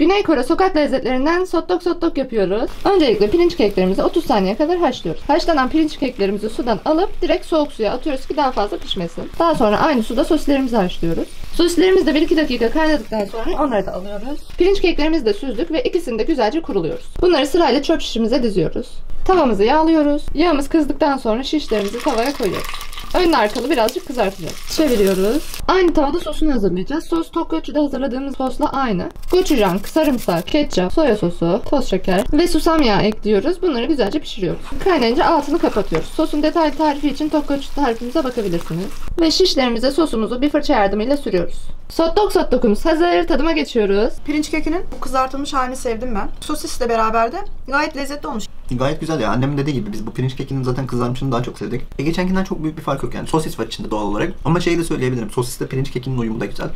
Güney Kore sokak lezzetlerinden sotdok sotdok yapıyoruz. Öncelikle pirinç keklerimizi 30 saniye kadar haşlıyoruz. Haşlanan pirinç keklerimizi sudan alıp direkt soğuk suya atıyoruz ki daha fazla pişmesin. Daha sonra aynı suda sosislerimizi haşlıyoruz. Sosislerimiz de 1-2 dakika kaynadıktan sonra onları da alıyoruz. Pirinç keklerimizi de süzdük ve ikisini de güzelce kuruluyoruz. Bunları sırayla çöp şişimize diziyoruz. Tavamızı yağlıyoruz. Yağımız kızdıktan sonra şişlerimizi tavaya koyuyoruz. Önlü arkalı birazcık kızartacağız. Çeviriyoruz. Aynı tavada sosunu hazırlayacağız. Sos Tokyoçu'da hazırladığımız sosla aynı. Gochujang, sarımsak, ketçap, soya sosu, toz şeker ve susam yağı ekliyoruz. Bunları güzelce pişiriyoruz. Kaynayınca altını kapatıyoruz. Sosun detaylı tarifi için Tokyoçu tarifimize bakabilirsiniz. Ve şişlerimize sosumuzu bir fırça yardımıyla sürüyoruz. Sotdok sotdokumuz hazır. Tadıma geçiyoruz. Pirinç kekinin bu kızartılmış halini sevdim ben. Sosisle beraber de gayet lezzetli olmuş. Gayet güzel ya. Annemin dediği gibi biz bu pirinç kekinin zaten kızarmışını daha çok sevdik. E geçenkinden çok büyük bir fark yani. Sosis var içinde doğal olarak. Ama şeyi de söyleyebilirim. Sosisle pirinç kekinin uyumu da güzel.